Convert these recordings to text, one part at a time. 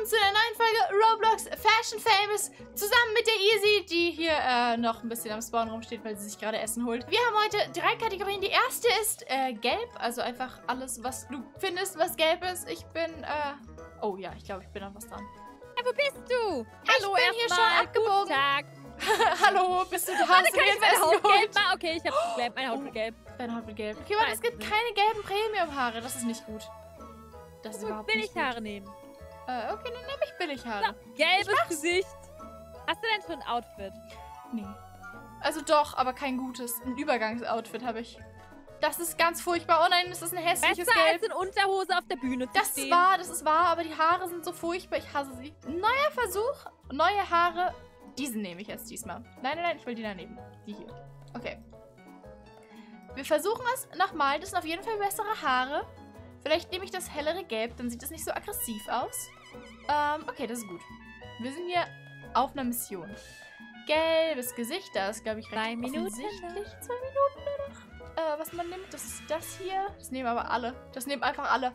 willkommen zu einer neuen Folge Roblox Fashion Famous. Zusammen mit der Easy, die hier äh, noch ein bisschen am Spawn rumsteht, weil sie sich gerade Essen holt. Wir haben heute drei Kategorien. Die erste ist äh, gelb, also einfach alles, was du findest, was gelb ist. Ich bin, äh, oh ja, ich glaube, ich bin an was dran. Ja, wo bist du? Ich Hallo, bin hier erstmal. schon abgebogen. Guten Tag. Hallo, bist du da? Hast du ich jetzt meine Haut gelb machen? Okay, ich hab gelb. Meine Haut Oh. wird gelb. Deine Haut wird gelb. Okay, warte, es gibt keine gelben Premium-Haare. Das ist nicht gut. Das ist überhaupt will nicht ich gut. Haare nehmen. Äh, okay, dann nehme ich Billighaare. So, gelbes Gesicht. Hast du denn schon ein Outfit? Nee. Also doch, aber kein gutes. Ein Übergangsoutfit habe ich. Das ist ganz furchtbar. Oh nein, das ist ein hässliches Besser Gelb. als in Unterhose auf der Bühne zu Das ist stehen. wahr, das ist wahr, aber die Haare sind so furchtbar. Ich hasse sie. Neuer Versuch. Neue Haare. Diesen nehme ich jetzt diesmal. Nein, nein, nein, ich will die daneben. Die hier. Okay. Wir versuchen es nochmal. Das sind auf jeden Fall bessere Haare. Vielleicht nehme ich das hellere Gelb, dann sieht das nicht so aggressiv aus. Ähm, okay, das ist gut. Wir sind hier auf einer Mission. Gelbes Gesicht, da ist, glaube ich, recht Zwei Minuten offensichtlich. Zwei Minuten nur noch. Äh, was man nimmt, das ist das hier. Das nehmen aber alle. Das nehmen einfach alle.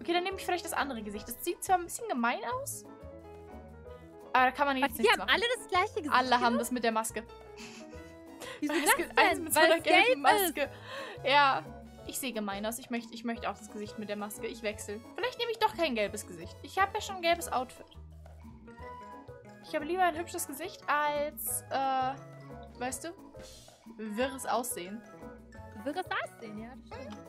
Okay, dann nehme ich vielleicht das andere Gesicht. Das sieht zwar ein bisschen gemein aus. Aber da kann man jetzt Was, die nichts haben machen. alle das gleiche Gesicht. Alle haben das mit der Maske. Wieso Es das gibt eins denn? mit so einer gelben ist. Maske. Ja, ich sehe gemein aus. Ich möchte, ich möchte auch das Gesicht mit der Maske. Ich wechsle. Vielleicht nehme ich doch kein gelbes Gesicht. Ich habe ja schon ein gelbes Outfit. Ich habe lieber ein hübsches Gesicht als, äh, weißt du, wirres Aussehen. Wirres Aussehen, ja, das stimmt.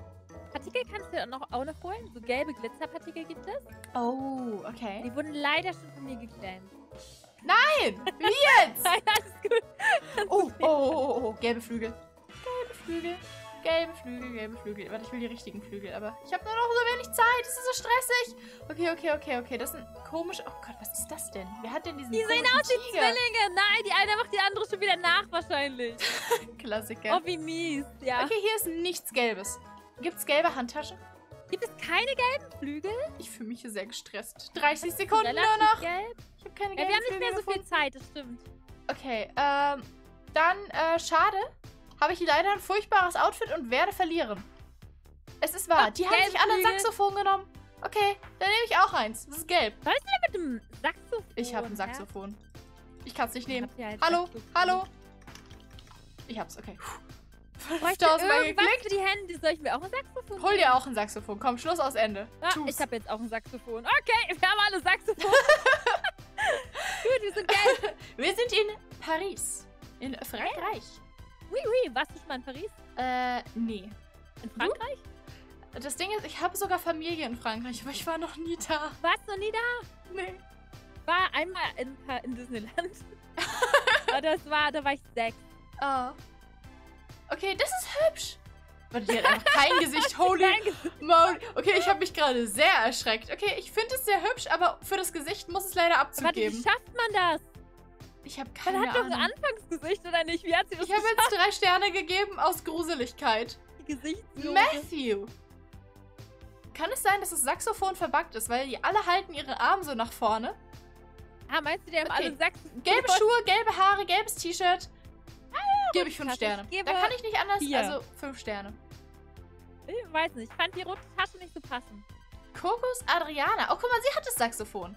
Partikel kannst du noch, auch noch holen. So gelbe Glitzerpartikel gibt es. Oh, okay. Die wurden leider schon von mir geclaimt. Nein! Wie jetzt? Nein, alles gut. Oh, oh, oh, oh, oh, gelbe Flügel. Gelbe Flügel. Gelbe Flügel, gelbe Flügel. Warte, ich will die richtigen Flügel, aber ich habe nur noch so wenig Zeit. Das ist so stressig. Okay, okay, okay, okay. Das sind komische... Oh Gott, was ist das denn? Wer hat denn diesen Die sehen aus wie? Zwillinge. Nein, die eine macht die andere schon wieder nach wahrscheinlich. Klassiker. Oh, wie mies. Ja. Okay, hier ist nichts Gelbes. Gibt's gelbe Handtaschen? Gibt es keine gelben Flügel? Ich fühle mich hier sehr gestresst. 30 Sekunden nur noch. gelb. Ich habe keine Ja, gelben wir haben nicht Flügel mehr so gefunden. viel Zeit, das stimmt. Okay, ähm, dann, äh, schade. Habe ich leider ein furchtbares Outfit und werde verlieren. Es ist wahr. Die haben sich alle ein. Saxophon genommen. Okay, dann nehme ich auch eins. Das ist gelb. Was ist denn mit dem Saxophon? Ich habe ein? Saxophon. Ich kann es nicht nehmen. Halt Hallo, hallo. Ich hab's, okay. Bräuchte 5000 Mal geklickt. für die Hände. Soll ich mir auch ein Saxophon Hol dir auch ein Saxophon. Komm, Schluss aus Ende. Ah, ich habe jetzt auch ein Saxophon. Okay, wir haben alle Saxophon. Gut, wir sind gelb. Wir sind in Paris. In Frankreich. Oui, oui. Warst du schon mal in Paris? Äh, nee. In Frankreich? Das Ding ist, ich habe sogar Familie in Frankreich, aber ich war noch nie da. Warst du noch nie da? Nee. War einmal in, in Disneyland. Aber das war, da war ich sechs. Ah. Okay, das ist hübsch. Warte, die hat einfach kein Gesicht. Holy moly. Okay, ich habe mich gerade sehr erschreckt. Okay, ich finde es sehr hübsch, aber für das Gesicht muss es leider Abzug Warte, wie geben. schafft man das? Ich habe Man keine hat doch ein Ahnung. Anfangsgesicht, oder nicht? Wie hat sie das Ich habe jetzt drei Sterne gegeben aus Gruseligkeit. Gesichtslose. Matthew. Kann es sein, dass das Saxophon verbuggt ist, weil die alle halten ihre Arme so nach vorne? Ah, meinst du, die haben Okay. alle Saxophon? Gelbe Schuhe, gelbe Haare, gelbes T-Shirt. Gebe ich fünf. Sterne. Ich da kann ich nicht anders, vier. also fünf Sterne. Ich weiß nicht. Ich fand die rote Tasche nicht so passend. Kokos Adriana. Oh, guck mal, sie hat das Saxophon.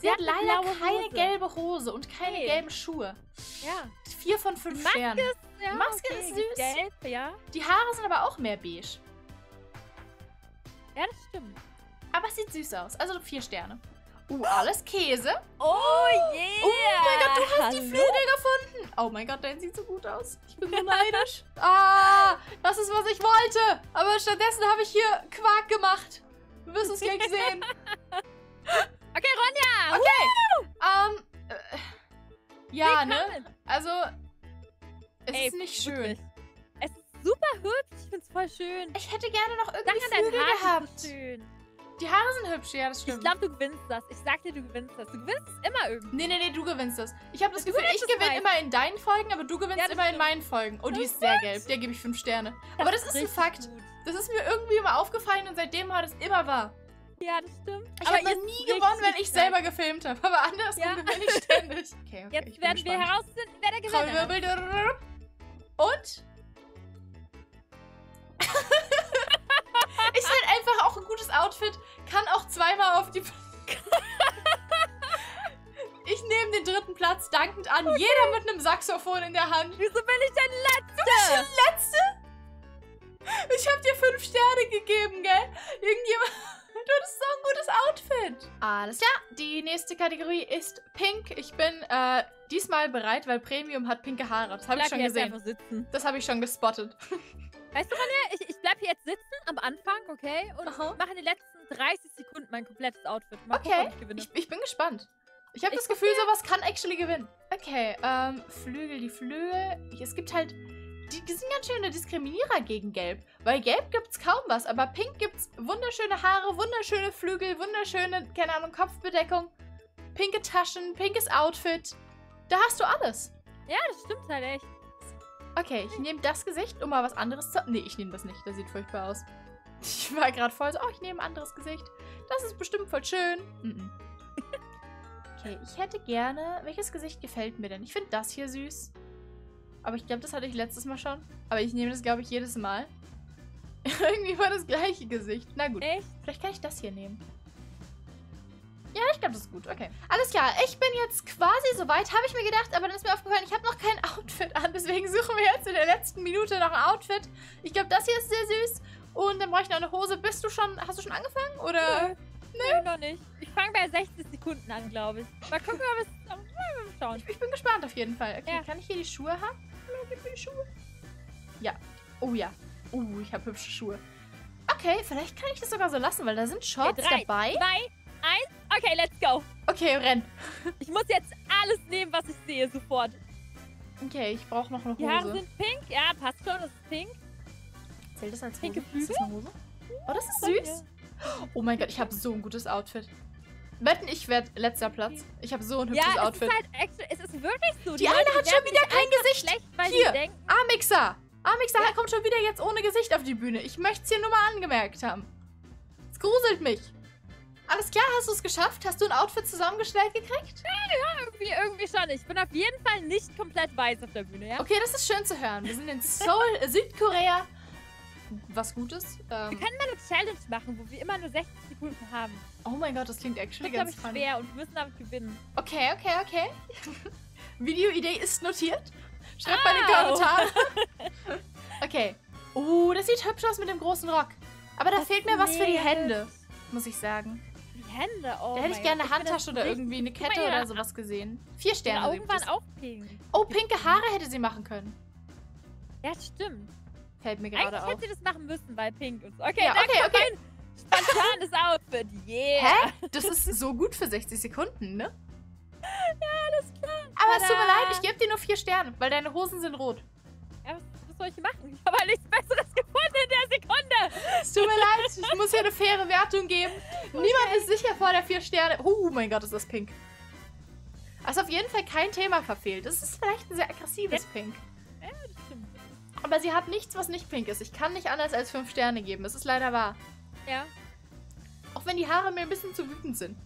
Sie, Sie hat hat leider keine Hose. gelbe Hose und keine Nee. gelben Schuhe. Ja. Vier von fünf Maske Sternen. ist, ja, Maske okay, ist süß. Gelb, ja. Die Haare sind aber auch mehr beige. Ja, das stimmt. Aber es sieht süß aus. Also vier Sterne. Uh, alles Käse. Oh yeah! Oh mein Gott, du hast die Hallo? Flügel gefunden. Oh mein Gott, dein sieht so gut aus. Ich bin so neidisch. ah, das ist, was ich wollte. Aber stattdessen habe ich hier Quark gemacht. Du wirst es gleich sehen. Okay, Ronja! Okay. Ähm, äh, ja, ne? Also, es Ey, ist nicht wirklich. schön. Es ist super hübsch. Ich find's voll schön. Ich hätte gerne noch Sag irgendwie deinen Flügel Haaren gehabt. ist schön. Die Haare sind hübsch, ja, das Ich stimmt. glaube, du gewinnst das. Ich sag dir, du gewinnst das. Du gewinnst es immer irgendwie. Nee, nee, nee, du gewinnst das. Ich habe das Du Gefühl, ich gewinne immer in deinen Folgen, aber du gewinnst Ja, das immer in stimmt. meinen Folgen. Und die Das ist sehr gelb. Der gebe ich fünf Sterne. aber das ist ein richtig Fakt. gut. Das ist mir irgendwie immer aufgefallen und seitdem war das immer wahr. Ja, das stimmt. Ich Aber jetzt nie gewonnen, wenn ich selber gefilmt habe. Aber andersrum Ja. gewinne ich ständig. Okay, okay, ich Jetzt werden wir herausfinden, wer der Gewinner ist. Und? ist halt einfach auch ein gutes Outfit. Kann auch zweimal auf die... Platz dankend an. Jeder mit einem Saxophon in der Hand. Wieso bin ich denn Letzte? Letzte? Ich habe dir fünf Sterne gegeben, gell? Irgendjemand... Du hattest so ein gutes Outfit. Alles klar. Die nächste Kategorie ist Pink. Ich bin äh, diesmal bereit, weil Premium hat pinke Haare. Das habe ich schon gesehen. sitzen. Das habe ich schon gespottet. Weißt du, Ronja, ich, ich bleib hier jetzt sitzen am Anfang, okay? Und Aha. mache in den letzten 30 Sekunden mein komplettes Outfit. Mal gucken, Okay. ob ich. Ich, ich bin gespannt. Ich habe das Gefühl, sowas kann actually gewinnen. Okay, ähm, Flügel, die Flügel. Es gibt halt. Die, die sind ganz schöne Diskriminierer gegen Gelb. Weil Gelb gibt's kaum was, aber Pink gibt's wunderschöne Haare, wunderschöne Flügel, wunderschöne, keine Ahnung, Kopfbedeckung, pinke Taschen, pinkes Outfit. Da hast du alles. Ja, das stimmt halt echt. Okay, ich nehme das Gesicht, um mal was anderes zu. Nee, ich nehme das nicht. Das sieht furchtbar aus. Ich war gerade voll so, oh, ich nehme ein anderes Gesicht. Das ist bestimmt voll schön. Mhm. Okay, ich hätte gerne. Welches Gesicht gefällt mir denn? Ich finde das hier süß. Aber ich glaube, das hatte ich letztes Mal schon. Aber ich nehme das, glaube ich, jedes Mal. Irgendwie war das gleiche Gesicht. Na gut. Echt? Vielleicht kann ich das hier nehmen. Ja, ich glaube, das ist gut. Okay. Alles klar, ich bin jetzt quasi soweit, habe ich mir gedacht, aber dann ist mir aufgefallen, ich habe noch kein Outfit an. Deswegen suchen wir jetzt in der letzten Minute noch ein Outfit. Ich glaube, das hier ist sehr süß. Und dann brauche ich noch eine Hose. Bist du schon, hast du schon angefangen? Oder? Nö. Nö, noch nicht. Ich fange bei 60 Sekunden an, glaube ich. Mal gucken, ob es. Mal schauen. Ich bin gespannt auf jeden Fall. Okay, Ja. kann ich hier die Schuhe haben? Gib mir die Schuhe. Ja. Oh ja. Oh, ich habe hübsche Schuhe. Okay, vielleicht kann ich das sogar so lassen, weil da sind Shorts Okay, drei, dabei. Zwei, eins. Okay, let's go. Okay, renn. Ich muss jetzt alles nehmen, was ich sehe, sofort. Okay, ich brauche noch eine Die Haare Hose. sind pink. Ja, passt schon, das ist pink. Zählt das als Hose? Pinke Ist das eine Hose? Oh, das ist süß. Oh mein Gott, ich habe so ein gutes Outfit. Wetten, ich werde letzter Platz. Ich habe so ein hübsches Ja, es Outfit. ist halt actually, es ist wirklich so. Die Leute eine hat schon wieder kein Gesicht. Schlecht, weil Hier. denken, Amixer! Amixer kommt schon wieder jetzt ohne Gesicht auf die Bühne. Ich möchte es hier nur mal angemerkt haben. Es gruselt mich. Alles klar, hast du es geschafft? Hast du ein Outfit zusammengestellt gekriegt? irgendwie, irgendwie schon. Ich bin auf jeden Fall nicht komplett weiß auf der Bühne, ja? Okay, das ist schön zu hören. Wir sind in Seoul, Südkorea. Was Gutes. Wir Ähm, können mal eine Challenge machen, wo wir immer nur 60 Sekunden haben. oh mein Gott, das klingt Das actually glaube ganz ich, fun. schwer und wir müssen damit gewinnen. Okay, okay, okay. Videoidee ist notiert. Schreibt mal in die. Kommentare. okay. Uh, das sieht hübsch aus mit dem großen Rock. Aber da Das fehlt mir was für die Hände, muss ich sagen. Die Hände, oh da hätte ich gerne eine Handtasche das oder irgendwie eine Kette oder sowas gesehen. Vier Sterne Augen gibt waren auch pink. Oh, pinke Haare hätte sie machen können. Ja, stimmt. Fällt mir Eigentlich gerade auf. hätte sie das machen müssen, weil pink und so. Okay, Ja, okay, okay. spontanes Outfit. Yeah. Hä? Das ist so gut für 60 Sekunden, ne? Ja, alles klar. Aber es tut mir Tada. leid, ich gebe dir nur vier Sterne, weil deine Hosen sind rot. Ja, was, was soll ich machen? Ich habe halt nichts Besseres gefunden in der Sekunde. Es tut mir leid, ich muss hier eine faire Wertung geben. Niemand ist sicher vor der vier Sterne. Oh mein Gott, ist das pink. Also auf jeden Fall kein Thema verfehlt. Das ist vielleicht ein sehr aggressives Pink. Ja, stimmt. Aber sie hat nichts, was nicht pink ist. Ich kann nicht anders als fünf Sterne geben. Das ist leider wahr. Ja, Auch wenn die Haare mir ein bisschen zu wütend sind.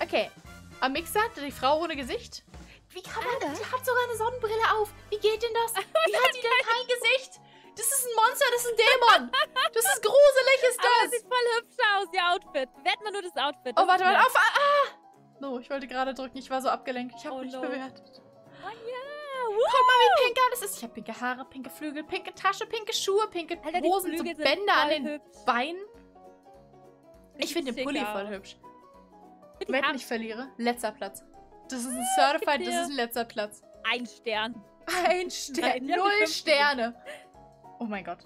Okay. Amixa, die Frau ohne Gesicht. Wie kann man Die hat sogar eine Sonnenbrille auf. Wie geht denn das? Wie hat die denn kein Gesicht? Das ist ein Monster, das ist ein Dämon. Das ist gruselig, ist Aber das das. sieht voll hübsch aus, ihr Outfit. Bewerten wir nur das Outfit. Oh, Das warte, ist warte, nett. auf. Ah! No, ich wollte gerade drücken. Ich war so abgelenkt. Ich habe Oh nicht no. bewertet. Guck mal, wie pink alles ist. Ich habe pinke Haare, pinke Flügel, pinke Tasche, pinke Schuhe, pinke Alter, Hosen, so Bänder an den hübsch. Beinen. Ich finde den Pulli voll hübsch. Wenn ich verliere, letzter Platz. Das ist ein Certified, das ist ein letzter Platz. Ein Stern. Ein Stern, Nein, null Sterne. Oh mein Gott.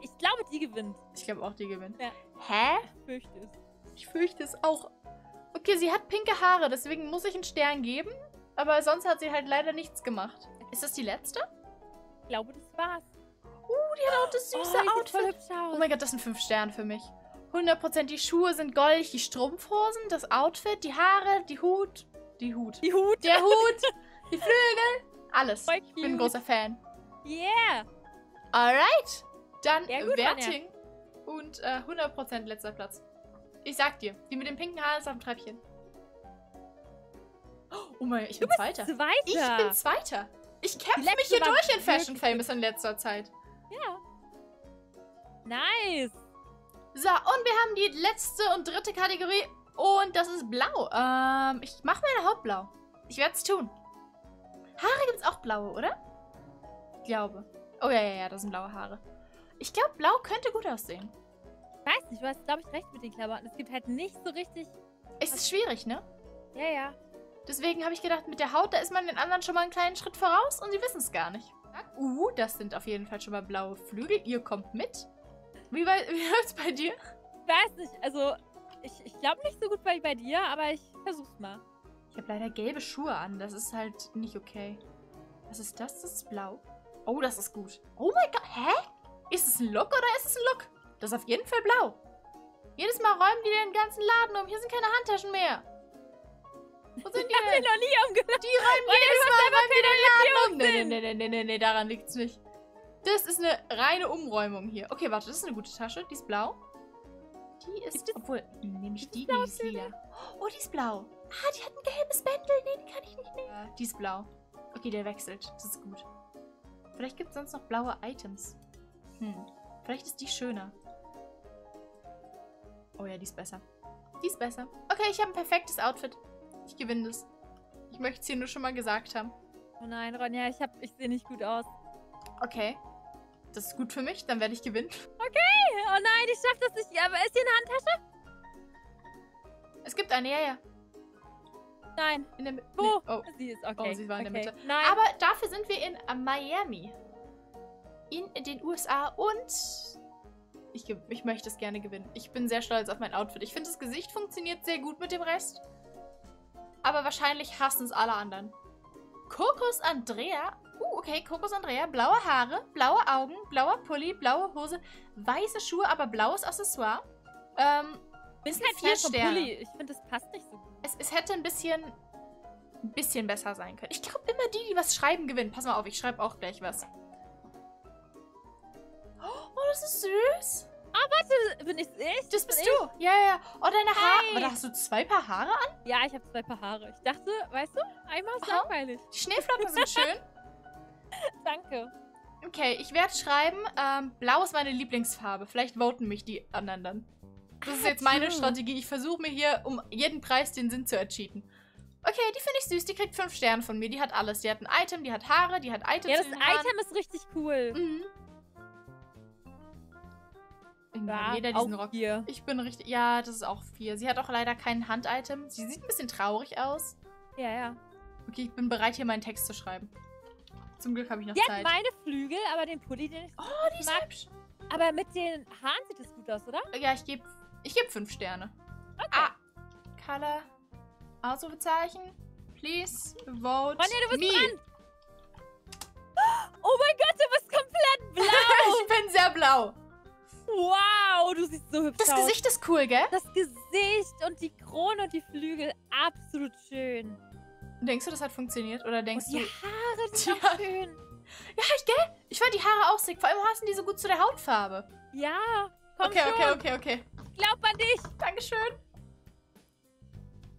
Ich glaube, die gewinnt. Ich glaube auch, die gewinnt. Ja. Hä? Ich fürchte es. Ich fürchte es auch. Okay, sie hat pinke Haare, deswegen muss ich einen Stern geben. Aber sonst hat sie halt leider nichts gemacht. Ist das die letzte? Ich glaube, das war's. Uh, die hat auch das Oh, süße sieht Outfit. Oh mein Gott, das sind fünf Sterne für mich. 100% die Schuhe sind goldig, die Strumpfhosen, das Outfit, die Haare, die Hut. Die Hut. Die Hut. Der Hut, die Flügel, alles. Ich bin ein großer Fan. Yeah. Alright. Dann gut, Werting und äh, 100% letzter Platz. Ich sag dir, die mit den pinken Haaren ist auf dem Treppchen. Oh mein Gott, ich bin Zweiter. Zweiter. Ich bin Zweiter. Ich kämpfe mich hier durch in Fashion Famous in letzter Zeit. Ja. Nice. So, und wir haben die letzte und dritte Kategorie. Und das ist blau. Ähm, ich mache meine Haut blau. Ich werde es tun. Haare gibt es auch blaue, oder? Ich glaube. Oh ja, ja, ja, das sind blaue Haare. Ich glaube, blau könnte gut aussehen. Ich weiß nicht, du hast, glaube ich, recht mit den Klamotten. Es gibt halt nicht so richtig... Es ist schwierig, ne? Ja, ja. Deswegen habe ich gedacht, mit der Haut, da ist man den anderen schon mal einen kleinen Schritt voraus und sie wissen es gar nicht. Uh, das sind auf jeden Fall schon mal blaue Flügel. Ihr kommt mit. Wie, wie läuft's bei dir? Ich weiß nicht, also... Ich, ich glaube nicht so gut bei, bei dir, aber ich versuch's mal. Ich habe leider gelbe Schuhe an. Das ist halt nicht okay. Was ist das? Das ist blau. Oh, das ist gut. Oh mein Gott. Hä? Ist es ein Look oder ist es ein Look? Das ist auf jeden Fall blau. Jedes Mal räumen die den ganzen Laden um. Hier sind keine Handtaschen mehr. Wo sind die Ich hab denn? mich noch nie umgelegt. Die räumen jedes Mal räumen die den Laden um. Nee, nee, nee, nee, nee, nee, daran liegt's nicht. Das ist eine reine Umräumung hier. Okay, warte, das ist eine gute Tasche. Die ist blau. Die ist, Gibt obwohl, nehme ich die, die ist lila. Oh, die ist blau. Ah, die hat ein gelbes Bändel. Nee, die kann ich nicht nehmen. Die ist blau. Okay, der wechselt. Das ist gut. Vielleicht gibt es sonst noch blaue Items. Hm. Vielleicht ist die schöner. Oh ja, die ist besser. Die ist besser. Okay, ich habe ein perfektes Outfit. Ich gewinne das. Ich möchte es hier nur schon mal gesagt haben. Oh nein, Ronja, ich, hab, ich sehe nicht gut aus. Okay. Das ist gut für mich, dann werde ich gewinnen. Oh nein, ich schaff das nicht. Aber ist hier eine Handtasche? Es gibt eine, ja, ja. Nein. In der. Wo? Nee. Oh. Sie ist okay. Oh, sie war in der okay. Mitte. Nein. Aber dafür sind wir in äh, Miami. In den USA und ich, ich möchte es gerne gewinnen. Ich bin sehr stolz auf mein Outfit. Ich finde, das Gesicht funktioniert sehr gut mit dem Rest. Aber wahrscheinlich hassen es alle anderen. Kokos Andrea. Uh, okay, Kokos Andrea. Blaue Haare, blaue Augen, blauer Pulli, blaue Hose, weiße Schuhe, aber blaues Accessoire. Ähm, halt vier Sterne. Pulli. Ich finde, das passt nicht so gut. es, es hätte ein bisschen, ein bisschen besser sein können. Ich glaube immer die, die was schreiben, gewinnen. Pass mal auf, ich schreibe auch gleich was. Oh, das ist süß. Warte, bin ich ich? Das bist du. Ja, ja. Oh, deine Haare. Hey. Aber hast du zwei Paar Haare an? Ja, ich habe zwei Paar Haare. Ich dachte, weißt du, einmal ist Aha. langweilig. Die Schneeflocken sind schön. Danke. Okay, ich werde schreiben, ähm, blau ist meine Lieblingsfarbe. Vielleicht voten mich die anderen dann. Das ist Ah, jetzt meine. Strategie. Ich versuche mir hier um jeden Preis den Sinn zu ercheaten. Okay, die finde ich süß. Die kriegt fünf Sterne von mir. Die hat alles. Die hat ein Item, die hat Haare, die hat Items Ja, das. Item ist richtig cool. Mhm. Ja, hat jeder diesen auch Rock. hier. Ich bin richtig. Ja, das ist auch vier. Sie hat auch leider kein Hand-Item. Sie sieht ein bisschen traurig aus. Ja, ja. Okay, ich bin bereit, hier meinen Text zu schreiben. Zum Glück habe ich noch Die hat Zeit. meine Flügel, aber den Pulli, den ich... Oh, die ist mag- hübsch. Aber mit den Haaren sieht es gut aus, oder? Ja, ich gebe ich geb fünf Sterne. Okay. Ah. Color. Ausrufezeichen. Please vote Ronja, du bist me. dran. Oh mein Gott, du bist komplett blau. ich bin sehr blau. Wow, du siehst so hübsch Das aus. Gesicht ist cool, gell? Das Gesicht und die Krone und die Flügel, absolut schön. Denkst du, das hat funktioniert? Oder denkst Und die du... Haare sind Ja. schön. Ja, ich, gell? Ich fand die Haare auch sick. Vor allem passen die so gut zu der Hautfarbe. Ja, komm okay, schon. okay, okay, okay. Glaub an dich. Dankeschön.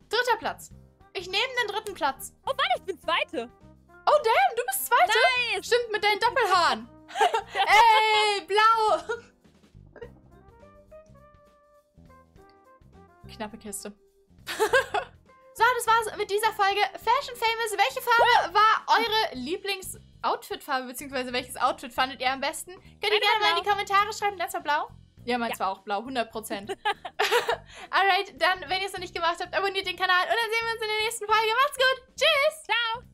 Dritter Platz. Ich nehme den dritten Platz. Oh, warte, ich bin Zweite. Oh, damn, du bist Zweite? Nice. Stimmt, mit deinen Doppelhaaren. Ey, blau. Knappe Kiste. so, das war's mit dieser Folge Fashion Famous. Welche Farbe war eure Lieblings-Outfit-Farbe, beziehungsweise welches Outfit fandet ihr am besten? Könnt ihr gerne mal in die Kommentare schreiben. Das war blau? Ja, meins war auch blau, 100%. Alright, dann, wenn ihr es noch nicht gemacht habt, abonniert den Kanal und dann sehen wir uns in der nächsten Folge. Macht's gut. Tschüss. Ciao.